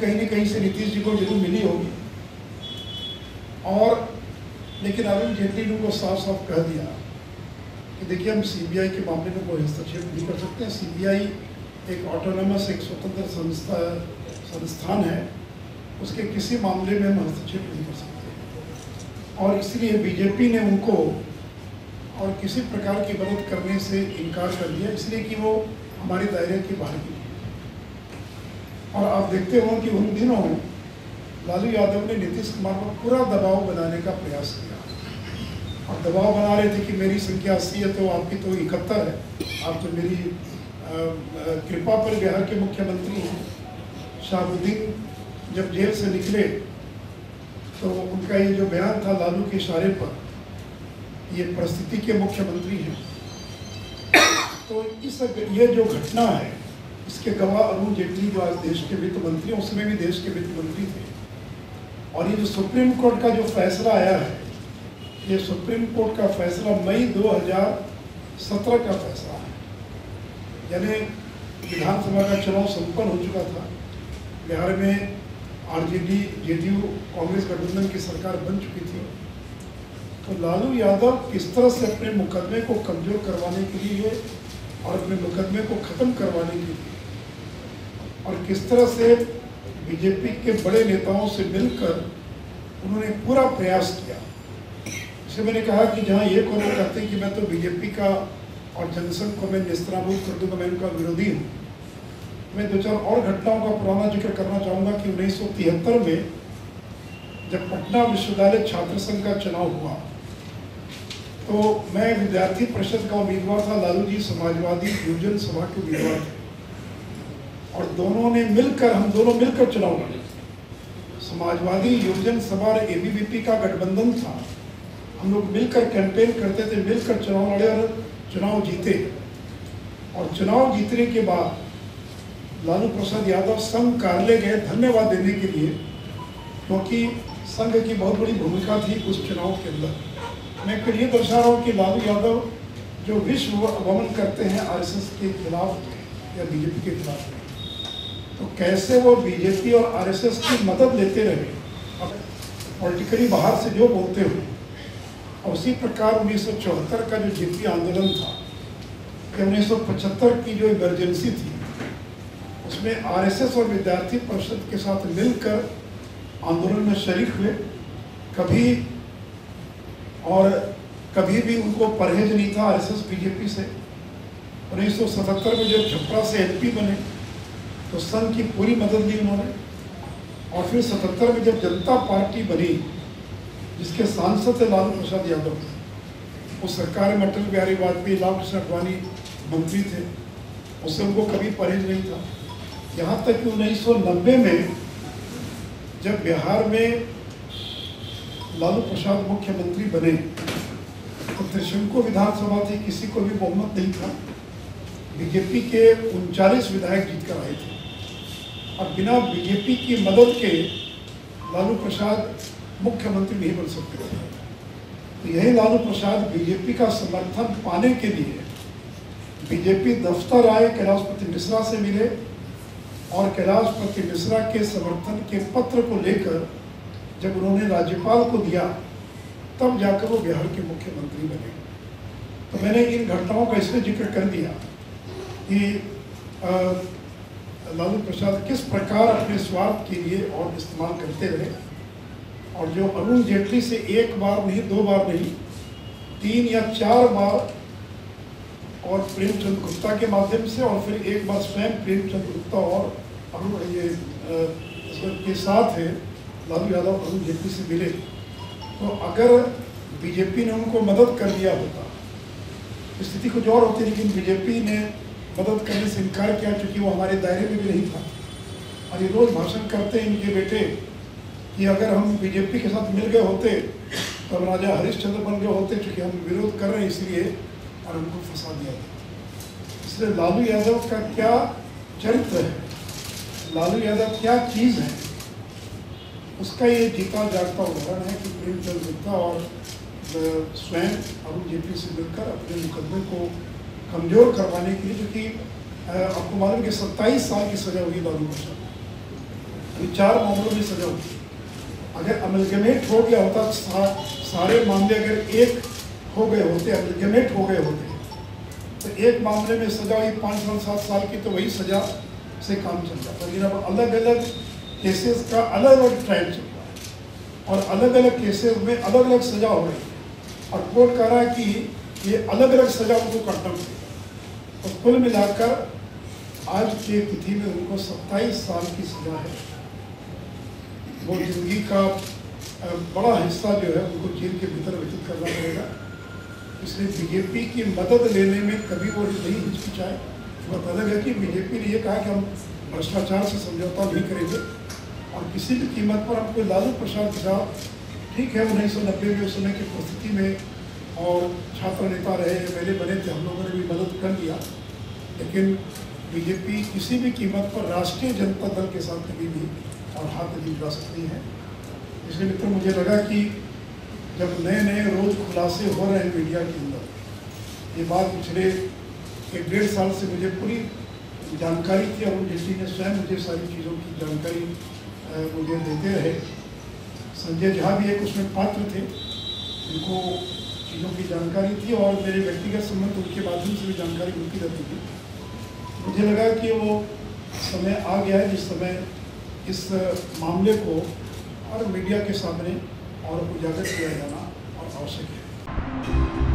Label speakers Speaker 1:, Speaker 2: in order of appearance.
Speaker 1: कहीं ना कहीं से नीतीश जी को ज़रूर मिली होगी। और लेकिन अरुण जेटली उनको साफ़ साफ़ कह दिया कि देखिए, हम सीबीआई के मामले में कोई हस्तक्षेप नहीं कर सकते। सीबीआई एक ऑटोनमस एक स्वतंत्र संस्था, संस्थान है। उसके किसी मामले में हम हस्तक्षेप नहीं कर सकते। और इसलिए बीजेपी ने उनको और किसी प्रकार की मदद करने से इनकार कर दिया। इसलिए कि वो हमारे दायरे के बाहर की और आप देखते हो कि उन दिनों लालू यादव ने नीतीश कुमार पर पूरा दबाव बनाने का प्रयास किया। और दबाव बना रहे थे कि मेरी संख्या अस्सी है तो आपकी तो इकहत्तर है। आप तो मेरी कृपा पर बिहार के मुख्यमंत्री हैं। शाहबुद्दीन जब जेल से निकले तो उनका ये जो बयान था लालू के इशारे पर, ये परिस्थिति के मुख्यमंत्री हैं। तो इस ये जो घटना है इसके गवाह अरुण जेटली जो आज देश के वित्त मंत्री हैं उसमें भी देश के वित्त मंत्री थे। और ये जो सुप्रीम कोर्ट का जो फैसला आया है, ये सुप्रीम कोर्ट का फैसला मई 2017 का फैसला है। यानी विधानसभा का चुनाव संपन्न हो चुका था। बिहार में आरजेडी, जेडीयू, कांग्रेस गठबंधन की सरकार बन चुकी थी। तो लालू यादव किस तरह से अपने मुकदमे को कमज़ोर करवाने के लिए और अपने मुकदमे को ख़त्म करवाने के लिए और किस तरह से बीजेपी के बड़े नेताओं से मिलकर उन्होंने पूरा प्रयास किया। जैसे मैंने कहा कि जहाँ ये को कहते हैं कि मैं तो बीजेपी का और जनसंघ को मैं निस्तराबूद कर दूँगा मैं उनका विरोधी हूँ। मैं दो चार और घटनाओं का पुराना ज़िक्र करना चाहूँगा कि उन्नीस सौ तिहत्तर में जब पटना विश्वविद्यालय छात्र संघ का चुनाव हुआ तो मैं विद्यार्थी परिषद का उम्मीदवार था, लालू जी समाजवादी युवजन सभा के उम्मीदवार थे। और दोनों ने मिलकर, हम दोनों मिलकर चुनाव लड़े। समाजवादी युवजन सभा और एबीवीपी का गठबंधन था। हम लोग मिलकर कैंपेन करते थे, मिलकर चुनाव लड़े और चुनाव जीते। और चुनाव जीतने के बाद लालू प्रसाद यादव संघ कार्यालय गए धन्यवाद देने के लिए, क्योंकि संघ की बहुत बड़ी भूमिका थी उस चुनाव के अंदर। मैं ये दर्शा रहा हूँ कि लालू यादव जो विश्व वमन करते हैं, आरएसएस के खिलाफ या बीजेपी के खिलाफ। कैसे वो बीजेपी और आरएसएस की मदद लेते रहे? पॉलिटिकली बाहर से जो बोलते हुए और उसी प्रकार उन्नीस का जो जीपी आंदोलन था कि उन्नीस की जो इमरजेंसी थी, उसमें आरएसएस और विद्यार्थी परिषद के साथ मिलकर आंदोलन में शरीक हुए। कभी और कभी भी उनको परहेज नहीं था आरएसएस बीजेपी से। उन्नीस सौ सतहत्तर में जब छपरा से एमपी बने तो संघ की पूरी मदद ली उन्होंने। और फिर सतहत्तर में जब जनता पार्टी बनी, जिसके सांसद थे लालू प्रसाद यादव, उस सरकार में अटल बिहारी वाजपेयी, लाल कृष्ण अडवाणी मंत्री थे। उससे उनको कभी परहेज नहीं था। यहाँ तक कि उन्नीस सौ नब्बे में जब बिहार में लालू प्रसाद मुख्यमंत्री बने तो त्रिशंकु विधानसभा थी, किसी को भी बहुमत नहीं था। बीजेपी के उनचालीस विधायक जीत कर आए थे। और बिना बीजेपी की मदद के लालू प्रसाद मुख्यमंत्री नहीं बन सकते थे। तो यही लालू प्रसाद बीजेपी का समर्थन पाने के लिए बीजेपी दफ्तर आए, कैलाशपति मिश्रा से मिले और कैलाशपति मिश्रा के समर्थन के पत्र को लेकर जब उन्होंने राज्यपाल को दिया, तब जाकर वो बिहार के मुख्यमंत्री बने। तो मैंने इन घटनाओं का इसलिए ज़िक्र कर दिया कि लालू प्रसाद, किस प्रकार अपने स्वार्थ के लिए और इस्तेमाल करते रहे? और जो अरुण जेटली से एक बार नहीं, दो बार नहीं, तीन या चार बार और प्रेमचंद गुप्ता के माध्यम से और फिर एक बार स्वयं प्रेमचंद गुप्ता और अरुण, ये के साथ है, लालू यादव, अरुण जेटली से मिले। तो अगर बीजेपी ने उनको मदद कर दिया होता, स्थिति कुछ और होती, लेकिन बीजेपी ने मदद करने से इनकार किया, क्योंकि वो हमारे दायरे में भी नहीं था। और ये रोज़ भाषण करते हैं इनके बेटे कि अगर हम बीजेपी के साथ मिल गए होते तो हम राजा हरिश्चंद्र बन गए होते, क्योंकि हम विरोध कर रहे हैं इसलिए, और हमको फंसा दिया इसलिए लालू यादव का क्या चरित्र है? लालू यादव क्या चीज़ है? उसका ये जीता जागता उदाहरण है कि प्रेमचंद गुप्ता और स्वयं अरुण जेटली से मिलकर अपने मुकदमे को कमज़ोर करवाने के लिए क्योंकि आपको मालूम कि सत्ताईस साल की सज़ा हुई लालू प्रसाद ये चार मामलों में सजा हुई अगर अमलगमेट हो गया होता सा, सारे मामले अगर एक हो गए होते अमलगमेट हो गए होते तो एक मामले में सजा हुई पाँच साल सात साल की तो वही सजा से काम चल जाता लेकिन अब अलग अलग केसेस का अलग अलग ट्रायल चल रहा है। और अलग अलग केसेस में अलग अलग सजा हो रही है। और कोर्ट कह रहा है कि ये अलग अलग सजा उनको कटना पड़ेगा तो कुल मिलाकर आज की तिथि में उनको सत्ताईस साल की सजा है। वो ज़िंदगी का बड़ा हिस्सा जो है उनको जेल के भीतर व्यतीत करना पड़ेगा। इसलिए बीजेपी की मदद लेने में कभी वो नहीं हिचकिचाए। बात अलग है कि बीजेपी ने ये कहा कि हम भ्रष्टाचार से समझौता नहीं करेंगे और किसी भी कीमत पर हमको लालू प्रसाद साहब ठीक है उन्नीस सौ नब्बे में उस समय की परिस्थिति में और छात्र नेता रहे, एम बने थे, हम लोगों ने कर लिया लेकिन बीजेपी किसी भी कीमत पर राष्ट्रीय जनता दल के साथ कभी भी और हाथ नहीं जा सकती है। इसलिए मित्र, मुझे लगा कि जब नए नए रोज खुलासे हो रहे हैं मीडिया के अंदर, ये बात पिछले एक डेढ़ साल से मुझे पूरी जानकारी थी अरुण जेटली ने स्वयं मुझे सारी चीज़ों की जानकारी मुझे देते रहे। संजय झा भी एक उसमें पात्र थे उनको चीज़ों की जानकारी थी और मेरे व्यक्तिगत संबंध उनके माध्यम से भी जानकारी मिलती रहती थी। मुझे लगा कि वो समय आ गया है जिस समय इस मामले को और मीडिया के सामने और उजागर किया जाना और आवश्यक है।